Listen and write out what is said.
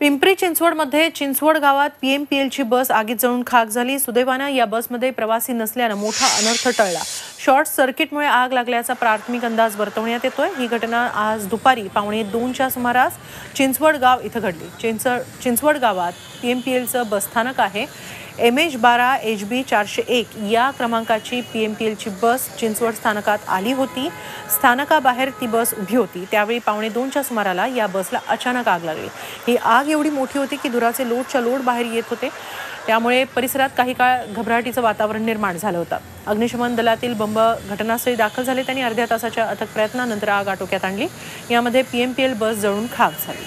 पिंपरी चिंचवडमध्ये चिंचवड गावात पीएमपीएलची बस आगीत जळून खाक झाली. सुदैवानं या बसमध्ये प्रवासी नसल्यानं मोठा अनर्थ टळला. शॉर्ट सर्किटमुळे आग लागल्याचा प्राथमिक अंदाज वर्तवण्यात येतोय. ही घटना आज दुपारी पावणे दोनच्या सुमारास चिंचवड गाव इथं घडली. चिंच चिंचवड गावात पीएमपीएलचं बसस्थानक आहे. एम एच बारा एच बी चारशे एक या क्रमांकाची पी एम पी एलची बस चिंचवड स्थानकात आली होती. स्थानकाबाहेर ती बस उभी होती. त्यावेळी पावणे दोनच्या सुमाराला या बसला अचानक आग लागली. ही आग एवढी मोठी होती की धुराचे लोटच्या लोट बाहेर येत होते. त्यामुळे परिसरात काही काळ घबराटीचं वातावरण निर्माण झालं होतं. अग्निशमन दलातील बंब घटनास्थळी दाखल झाले. त्यांनी अर्ध्या तासाच्या अथक प्रयत्नानंतर आग आटोक्यात आणली. यामध्ये P M P L bus जळून खाक झाली.